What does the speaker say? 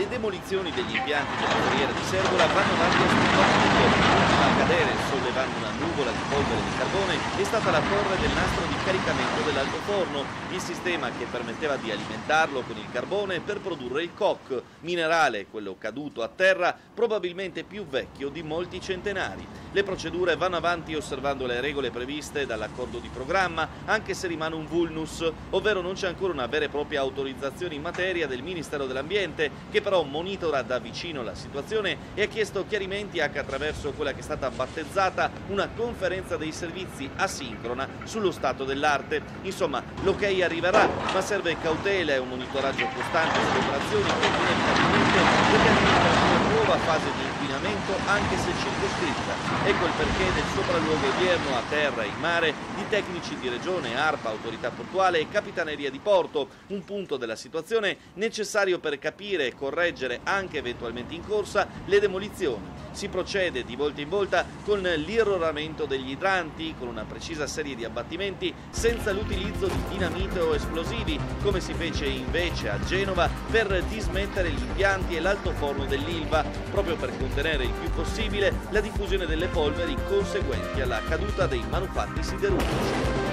Le demolizioni degli impianti della carriera di Servola vanno avanti a cadere, sollevando una nuvola di polvere di carbone, è stata la torre del nastro di caricamento dell'altoforno, il sistema che permetteva di alimentarlo con il carbone per produrre il coq, minerale, quello caduto a terra, probabilmente più vecchio di molti centenari. Le procedure vanno avanti osservando le regole previste dall'accordo di programma, anche se rimane un vulnus, ovvero non c'è ancora una vera e propria autorizzazione in materia del Ministero dell'Ambiente, che però monitora da vicino la situazione e ha chiesto chiarimenti anche attraverso quella che è stata battezzata una conferenza dei servizi asincrona sullo stato dell'arte. Insomma, l'ok arriverà, ma serve cautela e un monitoraggio costante sulle operazioni che inevitabilmente determinano una nuova fase di inquinamento anche se circoscritta. Ecco il perché del sopralluogo odierno a terra e in mare di tecnici di regione, ARPA, autorità portuale e capitaneria di porto, un punto della situazione necessario per capire e correggere anche eventualmente in corsa le demolizioni. Si procede di volta in volta con l'irroramento degli idranti, con una precisa serie di abbattimenti senza l'utilizzo di dinamite o esplosivi, come si fece invece a Genova per dismettere gli impianti e l'altoforno dell'Ilva, proprio per contenere il più possibile la diffusione delle polveri conseguenti alla caduta dei manufatti siderurgici.